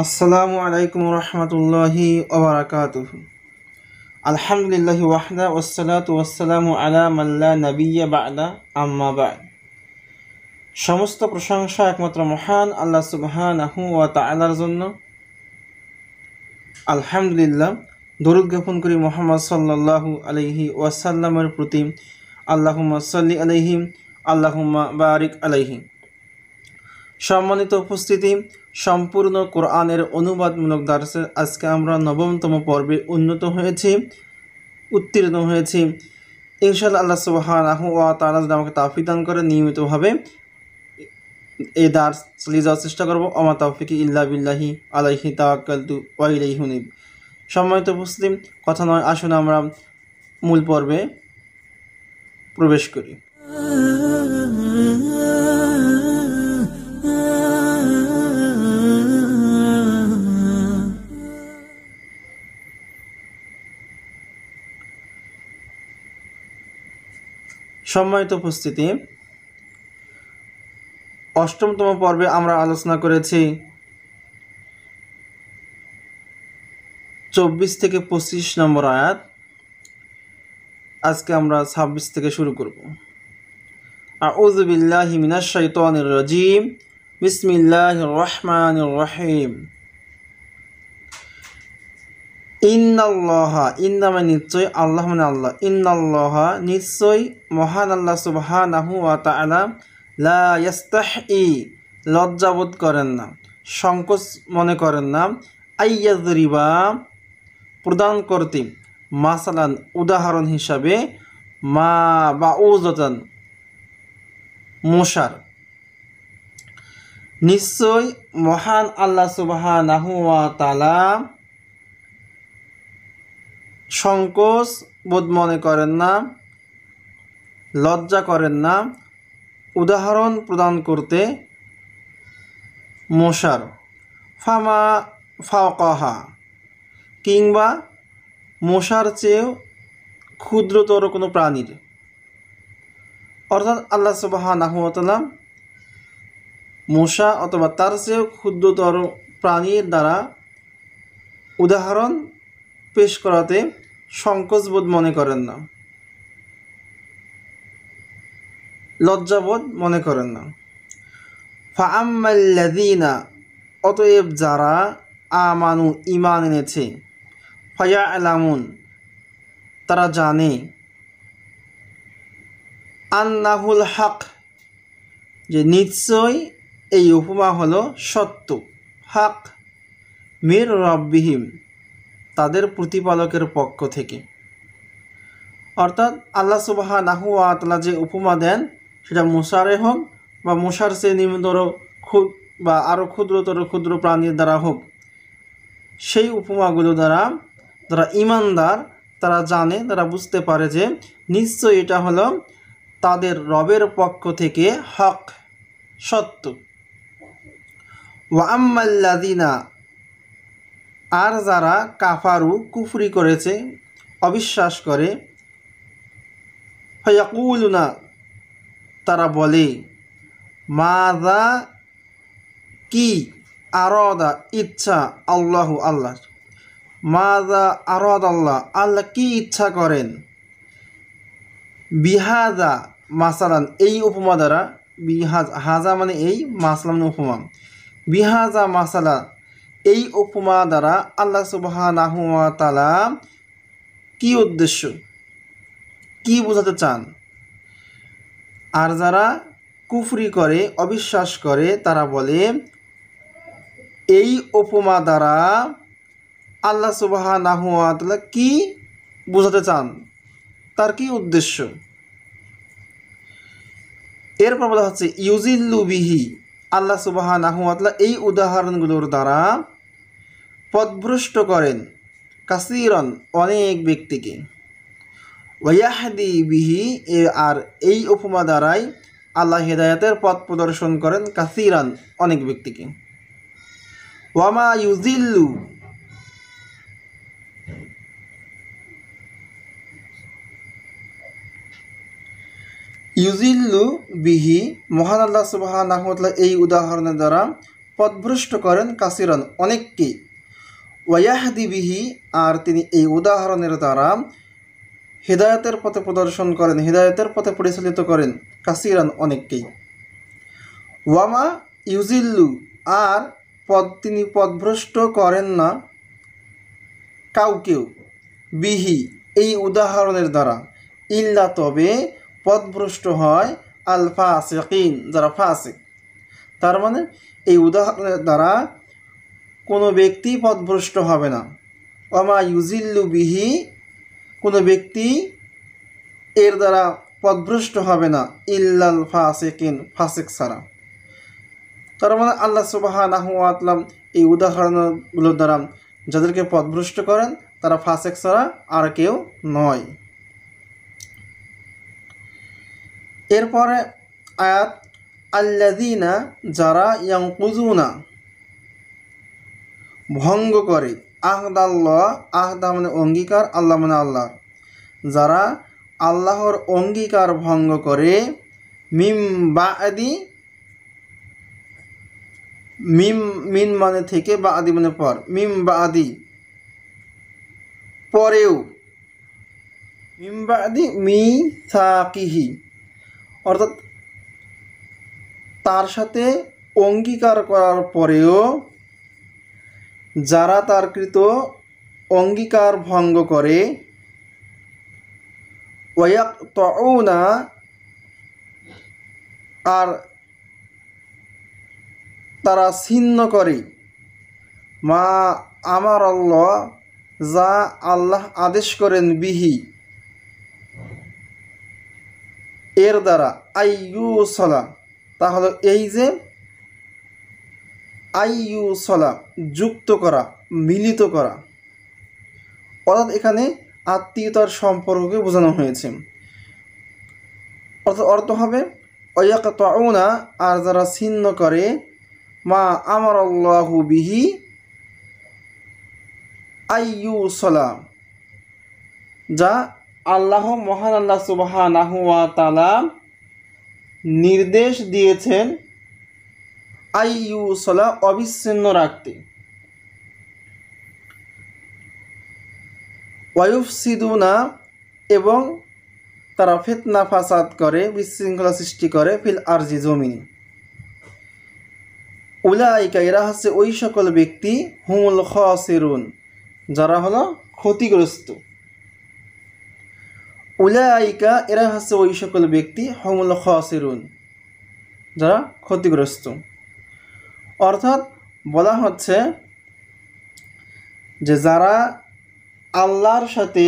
আসসালামু আলাইকুম রহমতুল্লাহি ওবরাকাতুহ আলহামদুলিল্লাহ ওয়াহদা ওসালাতু ওয়াসালামু আলা মাল্লা নবিয়া বাদা আম্মা বাদ সমস্ত প্রশংসা একমাত্র মহান আল্লাহ সুবহানাহু ওয়া তাআলার জন্য আলহামদুলিল্লাহ দরুদ জ্ঞাপন করি মোহাম্মদ সাল্লাল্লাহু আলাইহি ওয়াসাল্লামের প্রতি আল্লাহুম্মা সাল্লি আলাইহি আল্লাহুম্মা বারিক আলাইহি সম্মানিত উপস্থিতি, সম্পূর্ণ কোরআনের অনুবাদমূলক দার্সের আজকে আমরা নবমতম পর্বে উন্নত হয়েছি, উত্তীর্ণ হয়েছি। ইনশাল্লাহ আল্লাহ সুবাহ তাআলা যদি আমাকে তাফিক দান করে নিয়মিতভাবে এই দার্স চালিয়ে যাওয়ার চেষ্টা করব। অমা তাফিকি ইল্লা বিল্লাহি আলাইহি তাওয়াক্কালতু ওয়া ইলাইহি হুনিব সম্মানিত উপস্থিতি, কথা নয়, আসুন আমরা মূল পর্বে প্রবেশ করি। সম্মানিত উপস্থিতি। অষ্টমতম পর্বে আমরা আলোচনা করেছি চব্বিশ থেকে পঁচিশ নম্বর আয়াত। আজকে আমরা ছাব্বিশ থেকে শুরু করব। আউযু বিল্লাহি মিনাশ শাইতানির রাজিম। বিসমিল্লাহির রহমানির রহিম। ইন্নাল্লাহা ইন্না মানে নিশ্চয়, আল্লাহ মানে আল্লাহ। ইন্নাল্লাহা নিশ্চয়, মহান আল্লাহ সুবহানাহু ওয়া তাআলা লা ইয়াস্তাহি লজ্জাবোধ করেন না, সংকোচ মনে করেন না। আইয়াজরিবা প্রদান করতে, মাসালান, উদাহরণ হিসাবে, মা বা ওজতান মশার। নিশ্চয়, মহান আল্লাহ তাআলা সংকোচ বোধ মনে করেন না, লজ্জা করেন না, উদাহরণ প্রদান করতে মশার, ফামা ফাওকাহা, কিংবা মশার চেয়েও ক্ষুদ্রতর কোনো প্রাণীর। অর্থাৎ আল্লাহ সুবাহানাহতালা মশা অথবা তার চেয়েও ক্ষুদ্রতর প্রাণীর দ্বারা উদাহরণ পেশ করাতে সংকোচবোধ মনে করেন না। লজ্জাবোধ মনে করেন না। ফাআম্মাল্লাযীনা, অতএব যারা আমানু ইমান এনেছে ফায়া আলামুন তারা জানে আন্নাহুল হক, যে নিশ্চয় এই উপমা হলো সত্য। হক মির রব্বিহিম। তাদের প্রতিপালকের পক্ষ থেকে। অর্থাৎ আল্লাহ সুবাহ নাহু আতলা যে উপমা দেন, সেটা মশারে হোক বা মশার সে নিম্নতর ক্ষুদ বা আরও ক্ষুদ্রতর ক্ষুদ্র প্রাণীর দ্বারা হোক, সেই উপমাগুলো দ্বারা যারা ইমানদার তারা জানে, তারা বুঝতে পারে যে নিশ্চয় এটা হলো তাদের রবের পক্ষ থেকে হক, সত্য। ওয়াম্মাল্লাদিনা আর যারা কাফারু, কুফরি করেছে, অবিশ্বাস করে, ফয়াকুলুনা, তারা বলে মাদা কি আরদা ইচ্ছা আল্লাহ আল্লাহ? মাদা আরদ আল্লাহ আল্লাহ কি ইচ্ছা করেন? বিহাজা মাসালান, এই উপমা দ্বারা বিহাজ হাজা মানে এই মাসলাম উপমা। বিহাজা মাসালা এই উপমা দ্বারা আল্লাহ সুবাহ তালা কি উদ্দেশ্য? কি বোঝাতে চান? আর যারা কুফরি করে, অবিশ্বাস করে, তারা বলে, এই উপমা দ্বারা আল্লাহ সুবাহ কি বোঝাতে চান? তার কি উদ্দেশ্য? এরপর বলা হচ্ছে, ইউজিল্লু বিহি। আল্লাহ সুবাহ এই উদাহরণগুলোর দ্বারা পদভ্রষ্ট করেন কাসিরন অনেক ব্যক্তিকে। ওয়াহাদি বিহি এ আর এই উপমা দ্বারাই আল্লাহ হেদায়তের পথ প্রদর্শন করেন কাসিরান অনেক ব্যক্তিকে। ওয়ামা ইউজিল্লু ইউজিল্লু বিহি, মহান আল্লাহ সুবাহ এই উদাহরণের দ্বারা পথভ্রষ্ট করেন কাসিরন অনেককে। ওয়াহদি বিহি, আর তিনি এই উদাহরণের দ্বারা হৃদায়তের পথে প্রদর্শন করেন, হৃদায়তের পথে পরিচালিত করেন কাসিরান অনেককেই ওয়ামা ইউজিল্লু আর পদ, তিনি পদভ্রষ্ট করেন না কাউকেও। বিহি, এই উদাহরণের দ্বারা। ইল্লা তবে পদভ্রষ্ট হয় আল ফাসিকিন যারা ফাসিক। তার মানে এই উদাহরণের দ্বারা কোনো ব্যক্তি পদভ্রষ্ট হবে না। অমা ইউজিল্লু বিহি, কোনো ব্যক্তি এর দ্বারা পদভ্রষ্ট হবে না, ইল্লাল ফাসিকিন, ফাসিক ছাড়া। তার মানে আল্লাহ সুবাহ এই উদাহরণগুলোর দ্বারা যাদেরকে পদভ্রষ্ট করেন, তারা ফাসেক ছাড়া আর কেউ নয়। এরপরে আয়াত আল্লাদিনা যারা ইয়াংকুজুনা ভঙ্গ করে। আহদাল্লাহ আহদা মানে অঙ্গীকার, আল্লাহ মানে আল্লাহ। যারা আল্লাহর অঙ্গীকার ভঙ্গ করে, মিম বাদি মিম মিন মানে থেকে বা আদি মানে পর। মিম বা আদি পরেও। মিম বা আদি মি থাকিহি অর্থাৎ তার সাথে অঙ্গীকার করার পরেও যারা তার কৃত অঙ্গীকার ভঙ্গ করে ওয়াক তউনা আর তারা ছিন্ন করে, মা আমার আল্লাহ যা আল্লাহ আদেশ করেন বিহি। এর দ্বারা সলা। তাহলে এই যে আইয়ু সলা যুক্ত করা, মিলিত করা। অর্থাৎ এখানে আত্মীয়তার সম্পর্ককে বোঝানো হয়েছে। অর্থাৎ অর্থ হবে অয়াক তউনা আর যারা ছিন্ন করে, মা আমার আল্লাহু বিহি সলাম যা আল্লাহ মহান আল্লাহ সুবাহানাহু তালা নির্দেশ দিয়েছেন আইয়ু সলা অবিচ্ছিন্ন রাখতে। ওয়ায়ুফসিদুনা এবং তারা ফেতনা ফাসাদ করে, বিশৃঙ্খলা সৃষ্টি করে ফিল আরজি জমিনি। উলাইকা, এরা হচ্ছে ওই সকল ব্যক্তি, হুমুল খসেরুন, যারা হলো ক্ষতিগ্রস্ত। উলাইকা এরা হচ্ছে ওই সকল ব্যক্তি, হুমুল খসেরুন, যারা ক্ষতিগ্রস্ত। অর্থাৎ বলা হচ্ছে যে যারা আল্লাহর সাথে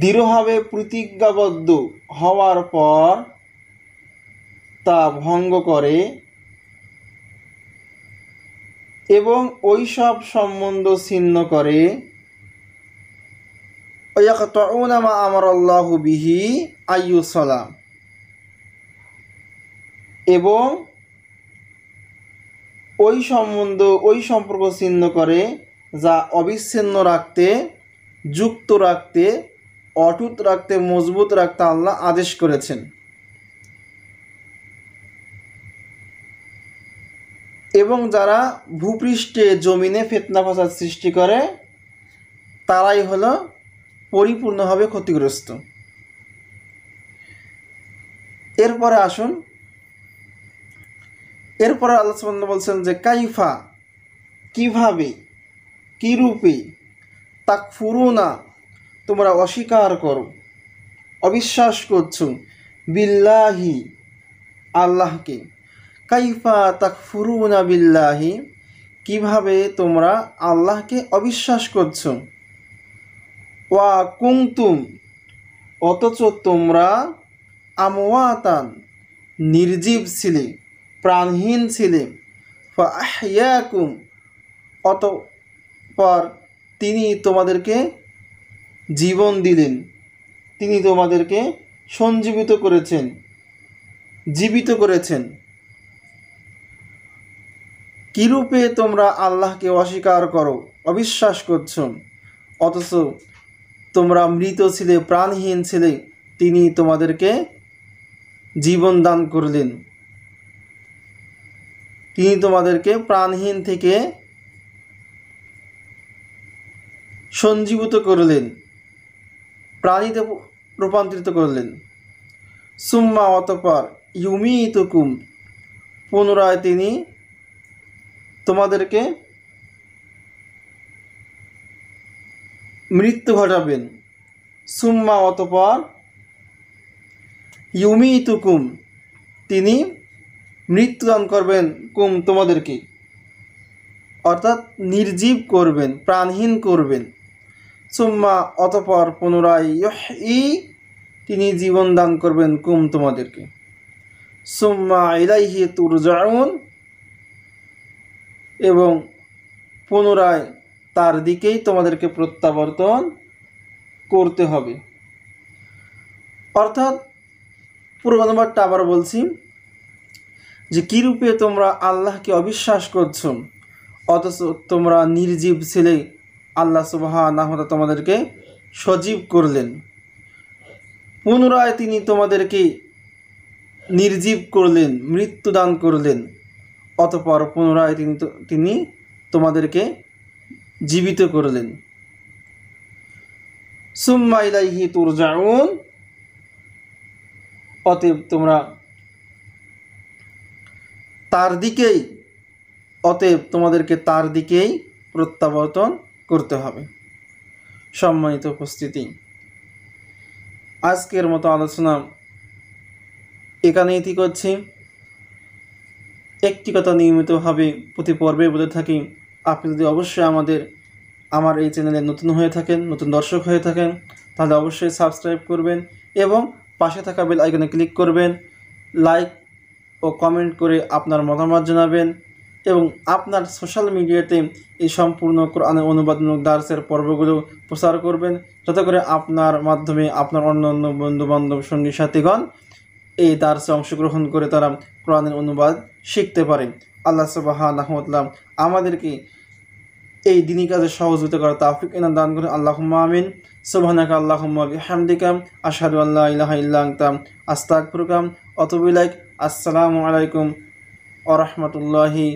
দৃঢ়ভাবে প্রতিজ্ঞাবদ্ধ হওয়ার পর তা ভঙ্গ করে এবং ওই সব সম্বন্ধ ছিন্ন করে বিহি আইয়ুসলাম এবং ওই সম্বন্ধ, ওই সম্পর্ক ছিন্ন করে, যা অবিচ্ছিন্ন রাখতে, যুক্ত রাখতে, অটুট রাখতে, মজবুত রাখতে আল্লাহ আদেশ করেছেন। এবং যারা ভূপৃষ্ঠে জমিনে ফেতনা ফাসাদ সৃষ্টি করে, তারাই হলো পরিপূর্ণভাবে ক্ষতিগ্রস্ত। এরপরে আসুন। এরপরে আল্লাহ বলছেন যে, কাইফা, কীভাবে, কী রূপে তাক ফুরুনা তোমরা অস্বীকার করো, অবিশ্বাস করছ বিল্লাহি, আল্লাহকে। কাইফা তাকফুরুনা বিল্লাহি, কীভাবে তোমরা আল্লাহকে অবিশ্বাস করছ? ওয়া কুমতুম অথচ তোমরা আমওয়াতান, নির্জীব ছিলে, প্রাণহীন ছিলে। ফাহিয়াকুম অতপর তিনি তোমাদেরকে জীবন দিলেন। তিনি তোমাদেরকে সঞ্জীবিত করেছেন, জীবিত করেছেন। কিরূপে তোমরা আল্লাহকে অস্বীকার করো, অবিশ্বাস করছ? অথচ তোমরা মৃত ছিলে, প্রাণহীন ছিলে, তিনি তোমাদেরকে জীবন দান করলেন। তিনি তোমাদেরকে প্রাণহীন থেকে সঞ্জীবিত করলেন, প্রাণীতে রূপান্তরিত করলেন। সুম্মা অতপর ইউমি তুকুম পুনরায় তিনি তোমাদেরকে মৃত্যু ঘটাবেন। সুম্মা অতপর ইউমি তুকুম তিনি মৃত্যুদান করবেন কুম তোমাদেরকে। অর্থাৎ নির্জীব করবেন, প্রাণহীন করবেন। সুম্মা অতপর পুনরায় ই তিনি জীবন দান করবেন কুম তোমাদেরকে। সুম্মা ইলাইহি তুরজাউন, এবং পুনরায় তার দিকেই তোমাদেরকে প্রত্যাবর্তন করতে হবে। অর্থাৎ পূর্ব নম্বরটা আবার বলছি যে, কীরূপে তোমরা আল্লাহকে অবিশ্বাস করছ? অথচ তোমরা নির্জীব ছেলে, আল্লাহ সুবাহ তোমাদেরকে সজীব করলেন। পুনরায় তিনি তোমাদেরকে নির্জীব করলেন, মৃত্যুদান করলেন। অতপর পুনরায় তিনি তিনি তোমাদেরকে জীবিত করলেন। সুম্মা ইলাইহি তুরজাউন। অতএব তোমরা তার দিকেই, অতএব তোমাদেরকে তার দিকেই প্রত্যাবর্তন করতে হবে। সম্মানিত উপস্থিতি, আজকের মতো আলোচনা এখানেই ঠিক করছি। একটি কথা নিয়মিতভাবে প্রতি পর্বে বলে থাকি আপনি যদি অবশ্যই আমাদের, আমার এই চ্যানেলে নতুন হয়ে থাকেন, নতুন দর্শক হয়ে থাকেন, তাহলে অবশ্যই সাবস্ক্রাইব করবেন এবং পাশে থাকা বেল আইকনে ক্লিক করবেন, লাইক ও কমেন্ট করে আপনার মতামত জানাবেন এবং আপনার সোশ্যাল মিডিয়াতে এই সম্পূর্ণ কোরআনের অনুবাদমূলক দার্সের পর্বগুলো প্রচার করবেন, যাতে করে আপনার মাধ্যমে আপনার অন্য অন্য বন্ধুবান্ধব, সঙ্গী, সাথীগণ এই দার্সে অংশগ্রহণ করে তারা কোরআনের অনুবাদ শিখতে পারে। আল্লাহ সবাহ আমাদেরকে এই দিনই কাজে সহযোগিতা করা তাফিক এনা দান করে আল্লাহ আমিন। সুবহানাকা আল্লাহুম্মা বিহামদিকা। আশহাদু আল্লা ইলাহা ইল্লা আনতা। আস্তাগফিরুকা। অতবিলাইক আসসালামু আলাইকুম ওয়া রাহমাতুল্লাহি